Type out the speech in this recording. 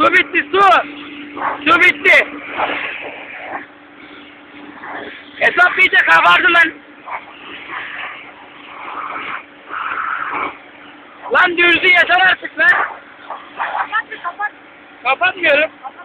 Su bitti su. Su bitti. Hesap iyice kabardı lan. Lan dürzü yeter artık lan. Kapat kapat. Kapatmıyorum. Kapat